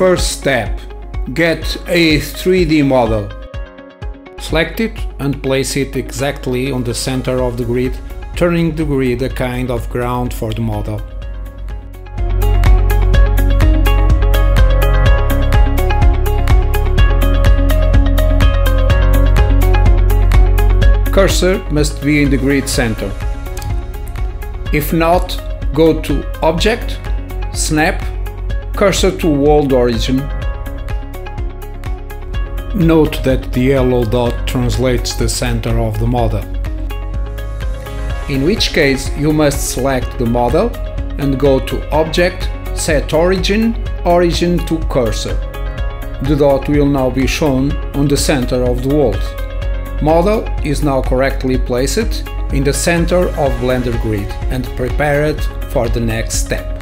First step. Get a 3D model. Select it and place it exactly on the center of the grid, turning the grid a kind of ground for the model. Cursor must be in the grid center. If not, go to Object, Snap, Cursor to World Origin. Note that the yellow dot translates the center of the model. In which case you must select the model and go to Object, Set Origin, Origin to Cursor. The dot will now be shown on the center of the world. Model is now correctly placed in the center of Blender Grid and prepared for the next step.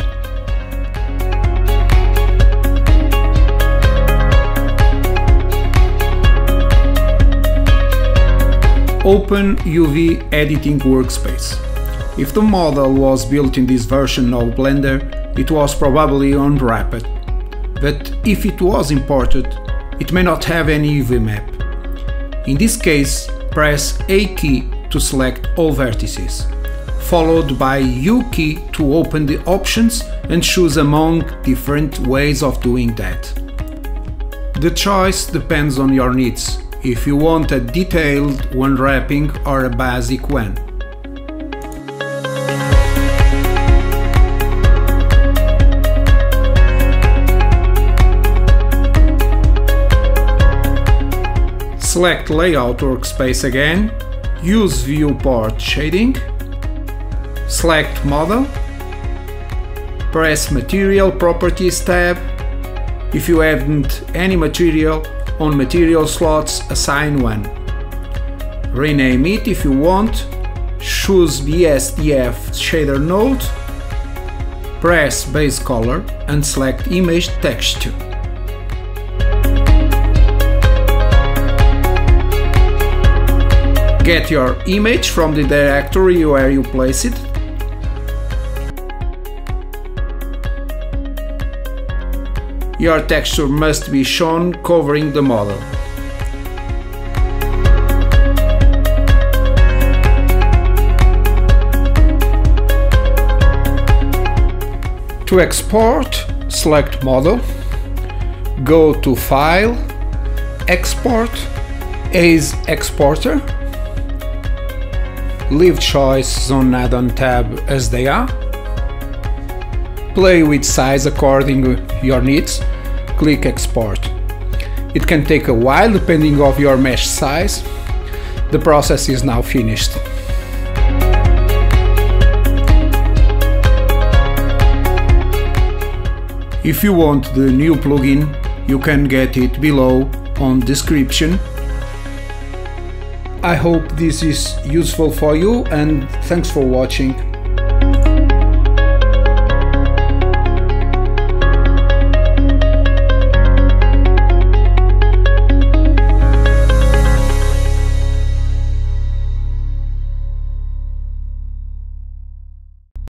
Open UV Editing Workspace. If the model was built in this version of Blender, it was probably unwrapped. But if it was imported, it may not have any UV map. In this case, press A key to select all vertices, followed by U key to open the options and choose among different ways of doing that. The choice depends on your needs, if you want a detailed unwrapping or a basic one. Select Layout Workspace again, use Viewport Shading, select Model, press Material Properties tab. If you haven't any material, on Material slots assign one. Rename it if you want, choose BSDF shader node, press Base Color and select Image Texture. Get your image from the directory where you place it. Your texture must be shown covering the model. To export, select Model, go to File, Export, ASE Exporter, leave choices on add-on tab as they are, play with size according to your needs, click export. It can take a while depending of your mesh size. The process is now finished. If you want the new plugin, you can get it below on description. I hope this is useful for you and thanks for watching.